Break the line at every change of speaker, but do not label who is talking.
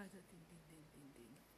开着叮叮叮叮叮。